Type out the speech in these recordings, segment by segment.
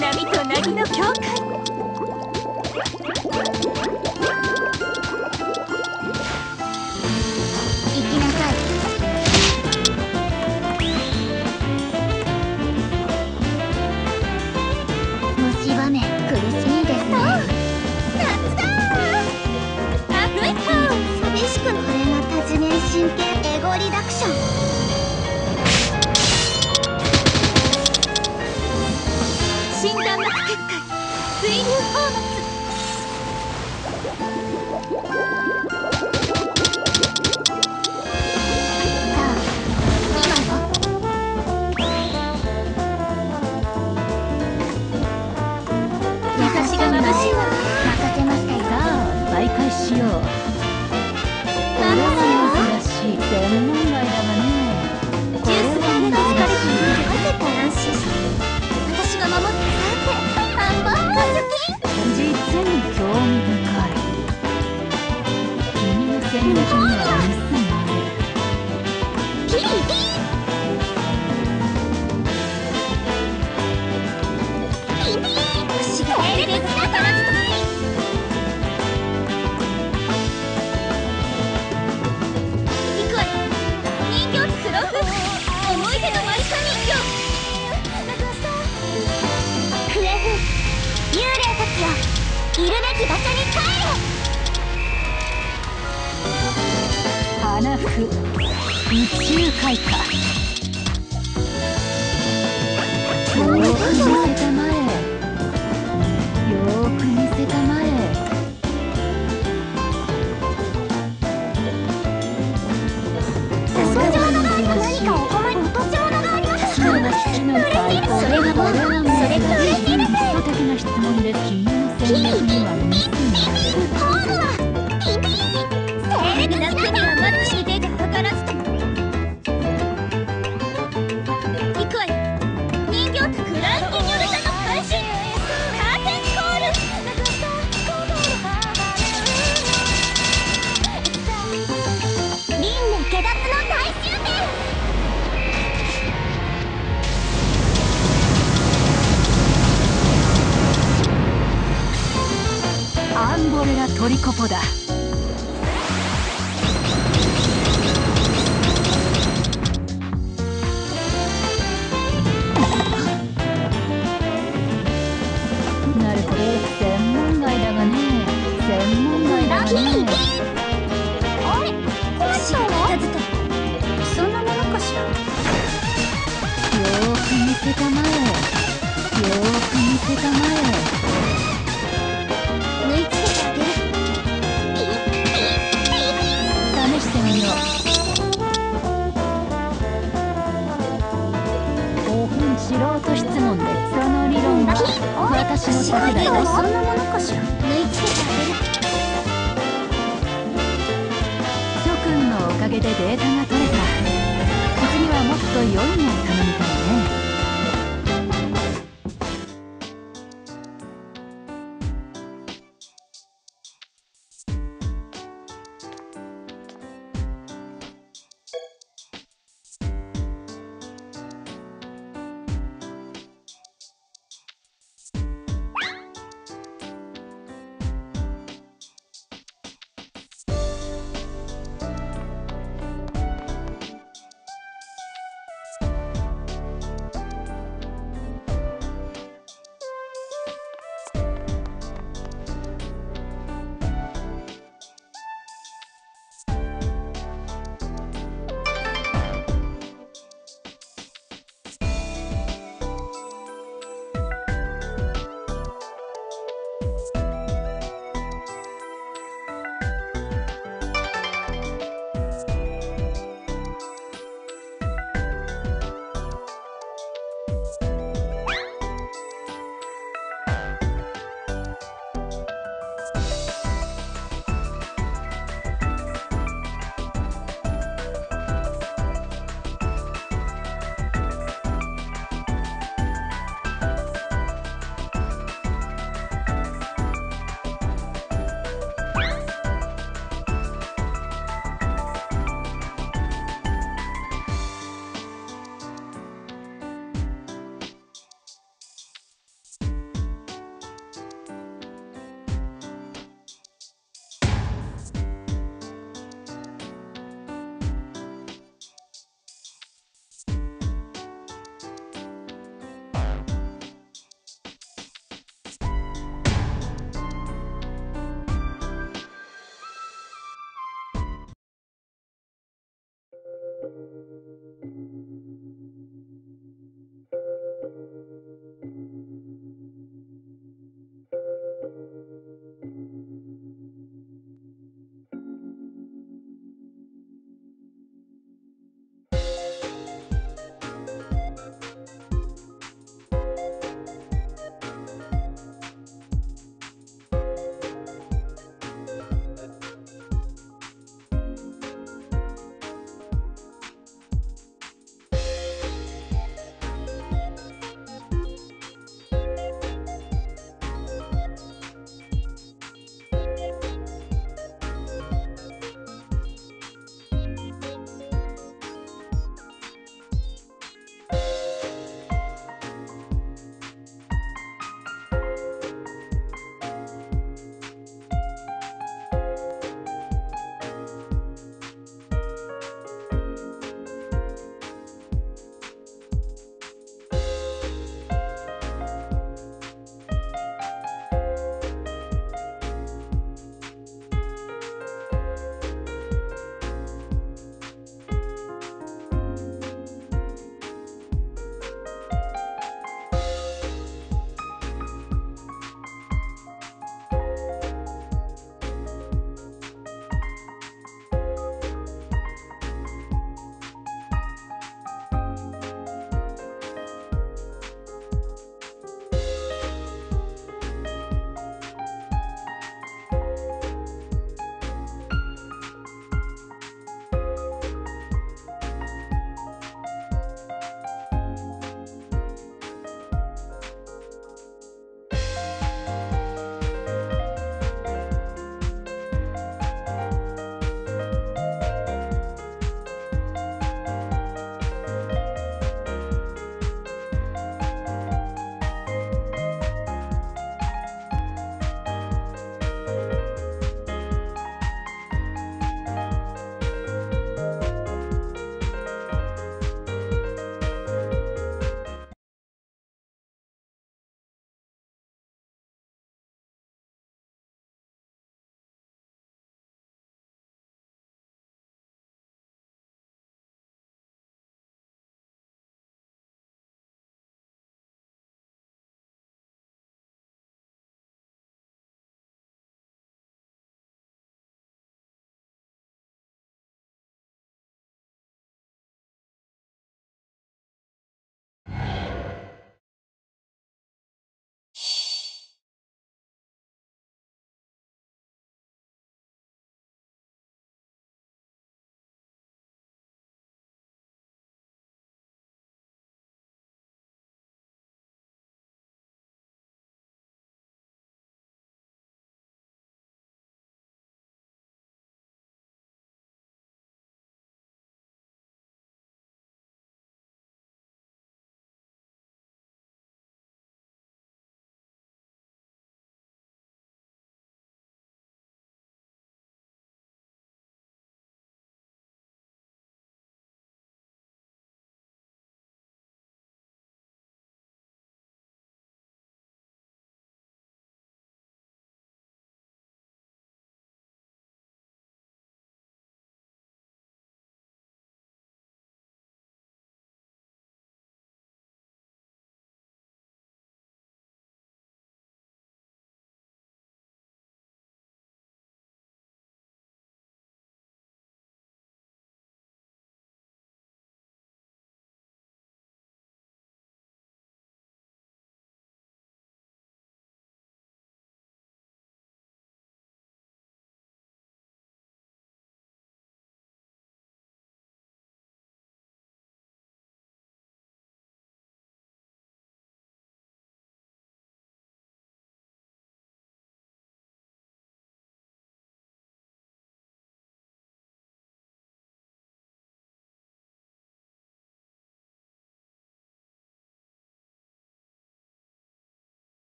波と凪の境界。開花。リコポだ。なるほど。専門外だがね。専門外だがね。あれ困ったわそんなものかしら？よーく見せたまえ。よーく見せたまえ私の盾だよそんなものかしら縫い付けてあげる諸君のおかげでデータが取れた。次はもっと良いのを頼みたいね。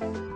Bye.